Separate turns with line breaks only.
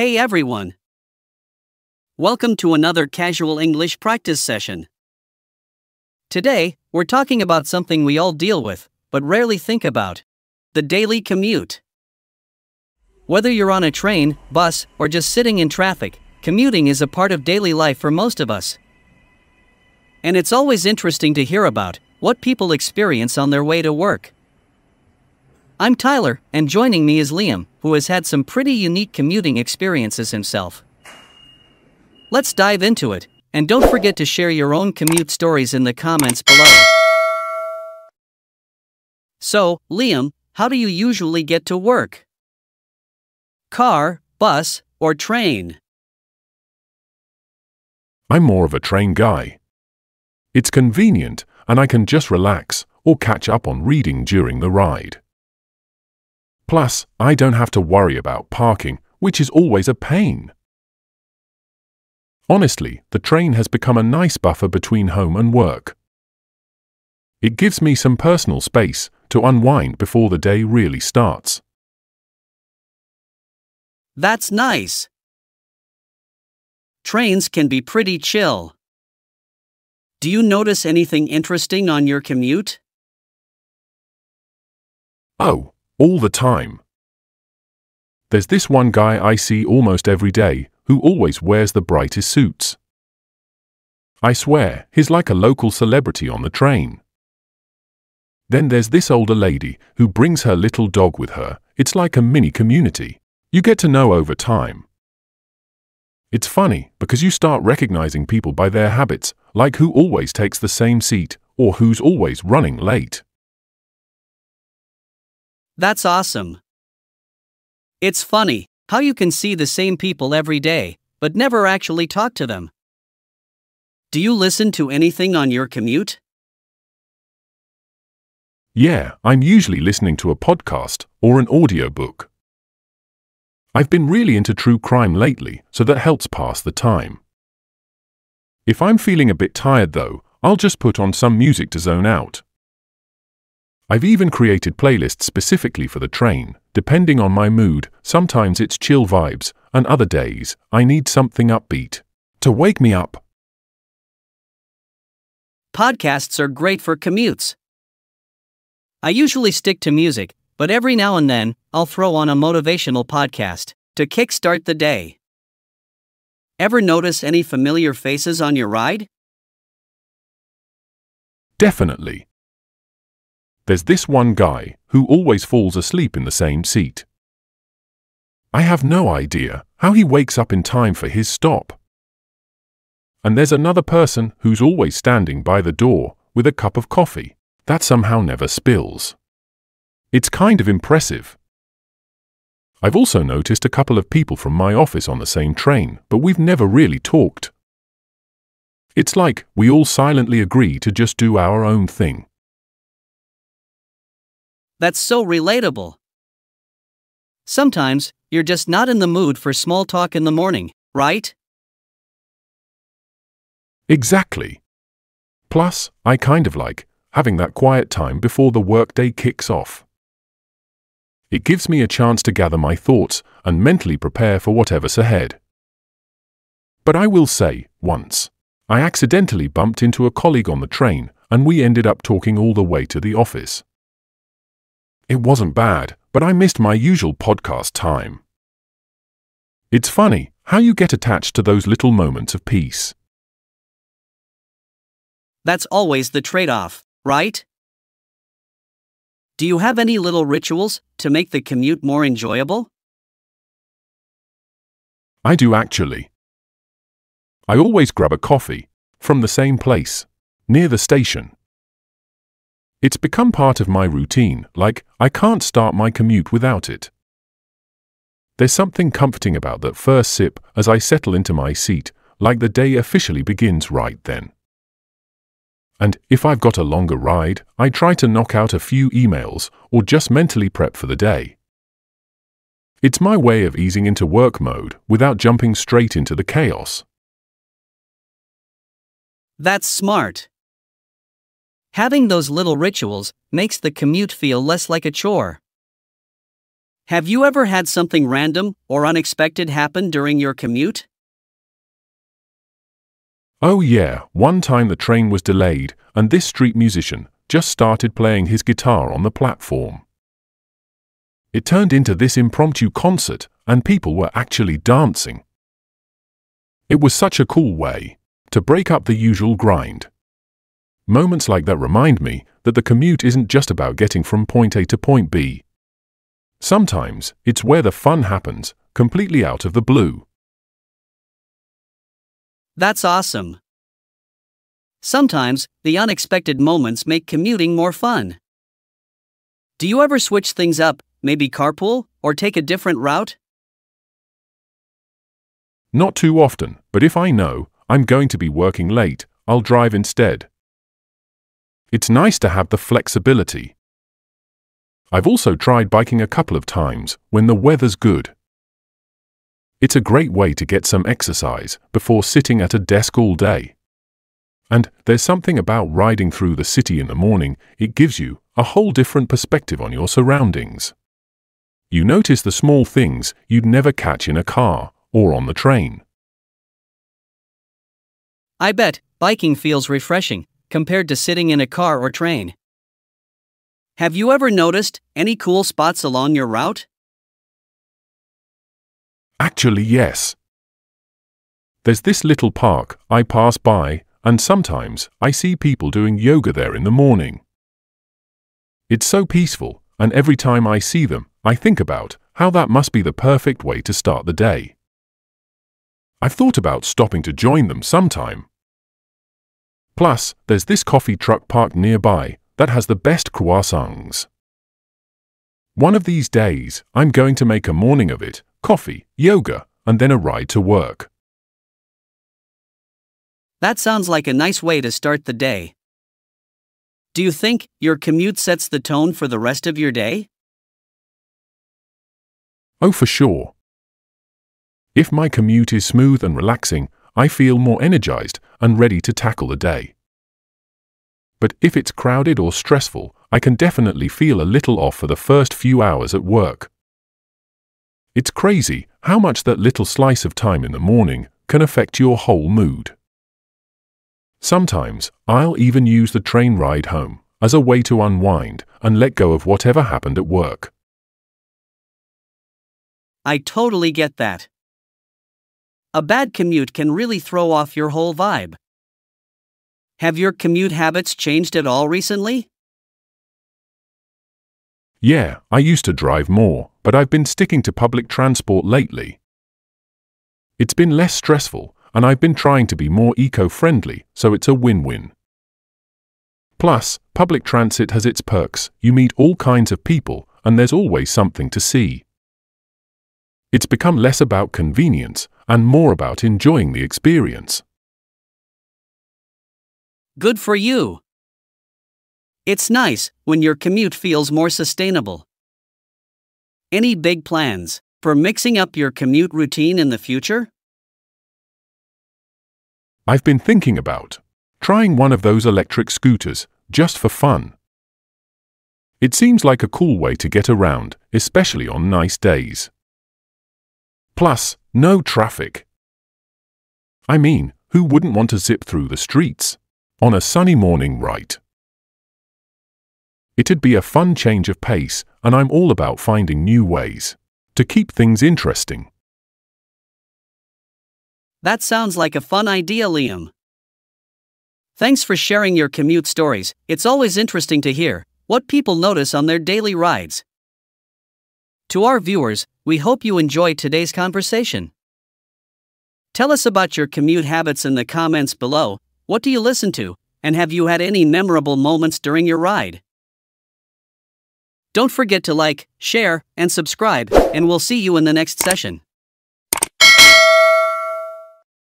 Hey everyone! Welcome to another casual English practice session. Today, we're talking about something we all deal with, but rarely think about the daily commute. Whether you're on a train, bus, or just sitting in traffic, commuting is a part of daily life for most of us. And it's always interesting to hear about what people experience on their way to work. I'm Tyler, and joining me is Liam, who has had some pretty unique commuting experiences himself. Let's dive into it, and don't forget to share your own commute stories in the comments below. So, Liam, how do you usually get to work? Car, bus, or train?
I'm more of a train guy. It's convenient, and I can just relax or catch up on reading during the ride. Plus, I don't have to worry about parking, which is always a pain. Honestly, the train has become a nice buffer between home and work. It gives me some personal space to unwind before the day really starts.
That's nice. Trains can be pretty chill. Do you notice anything interesting on your commute?
Oh, all the time. There's this one guy I see almost every day who always wears the brightest suits. I swear, he's like a local celebrity on the train. Then there's this older lady who brings her little dog with her. It's like a mini community. You get to know over time. It's funny because you start recognizing people by their habits, like who always takes the same seat or who's always running late.
That's awesome. It's funny how you can see the same people every day, but never actually talk to them. Do you listen to anything on your commute?
Yeah, I'm usually listening to a podcast or an audiobook. I've been really into true crime lately, so that helps pass the time. If I'm feeling a bit tired though, I'll just put on some music to zone out. I've even created playlists specifically for the train, depending on my mood. Sometimes it's chill vibes, and other days I need something upbeat to wake me up.
Podcasts are great for commutes. I usually stick to music, but every now and then I'll throw on a motivational podcast to kickstart the day. Ever notice any familiar faces on your ride?
Definitely. There's this one guy who always falls asleep in the same seat. I have no idea how he wakes up in time for his stop. And there's another person who's always standing by the door with a cup of coffee that somehow never spills. It's kind of impressive. I've also noticed a couple of people from my office on the same train, but we've never really talked. It's like we all silently agree to just do our own thing.
That's so relatable. Sometimes, you're just not in the mood for small talk in the morning, right?
Exactly. Plus, I kind of like having that quiet time before the workday kicks off. It gives me a chance to gather my thoughts and mentally prepare for whatever's ahead. But I will say, once, I accidentally bumped into a colleague on the train and we ended up talking all the way to the office. It wasn't bad, but I missed my usual podcast time. It's funny how you get attached to those little moments of peace.
That's always the trade off, right? Do you have any little rituals to make the commute more enjoyable?
I do actually. I always grab a coffee from the same place, near the station. It's become part of my routine, like I can't start my commute without it. There's something comforting about that first sip as I settle into my seat, like the day officially begins right then. And if I've got a longer ride, I try to knock out a few emails or just mentally prep for the day. It's my way of easing into work mode without jumping straight into the chaos.
That's smart. Having those little rituals makes the commute feel less like a chore. Have you ever had something random or unexpected happen during your commute?
Oh, yeah, one time the train was delayed, and this street musician just started playing his guitar on the platform. It turned into this impromptu concert, and people were actually dancing. It was such a cool way to break up the usual grind. Moments like that remind me that the commute isn't just about getting from point A to point B. Sometimes it's where the fun happens, completely out of the blue.
That's awesome. Sometimes, the unexpected moments make commuting more fun. Do you ever switch things up, maybe carpool, or take a different route?
Not too often, but if I know I'm going to be working late, I'll drive instead. It's nice to have the flexibility. I've also tried biking a couple of times when the weather's good. It's a great way to get some exercise before sitting at a desk all day. And there's something about riding through the city in the morning, it gives you a whole different perspective on your surroundings. You notice the small things you'd never catch in a car or on the train.
I bet biking feels refreshing compared to sitting in a car or train. Have you ever noticed any cool spots along your route?
Actually, yes. There's this little park I pass by, and sometimes I see people doing yoga there in the morning. It's so peaceful, and every time I see them, I think about how that must be the perfect way to start the day. I've thought about stopping to join them sometime. Plus, there's this coffee truck parked nearby that has the best croissants. One of these days, I'm going to make a morning of it coffee, yoga, and then a ride to work.
That sounds like a nice way to start the day. Do you think your commute sets the tone for the rest of your day?
Oh, for sure. If my commute is smooth and relaxing, I feel more energized and ready to tackle the day. But if it's crowded or stressful, I can definitely feel a little off for the first few hours at work. It's crazy how much that little slice of time in the morning can affect your whole mood. Sometimes I'll even use the train ride home as a way to unwind and let go of whatever happened at work.
I totally get that. A bad commute can really throw off your whole vibe. Have your commute habits changed at all recently?
Yeah, I used to drive more, but I've been sticking to public transport lately. It's been less stressful, and I've been trying to be more eco friendly, so it's a win win. Plus, public transit has its perks. You meet all kinds of people, and there's always something to see. It's become less about convenience and more about enjoying the experience.
Good for you. It's nice when your commute feels more sustainable. Any big plans for mixing up your commute routine in the future?
I've been thinking about trying one of those electric scooters just for fun. It seems like a cool way to get around, especially on nice days. Plus, no traffic. I mean, who wouldn't want to zip through the streets? On a sunny morning, right? It'd be a fun change of pace, and I'm all about finding new ways to keep things interesting.
That sounds like a fun idea, Liam. Thanks for sharing your commute stories. It's always interesting to hear what people notice on their daily rides. To our viewers, we hope you enjoyed today's conversation. Tell us about your commute habits in the comments below. What do you listen to? And have you had any memorable moments during your ride? Don't forget to like, share, and subscribe, and we'll see you in the next session.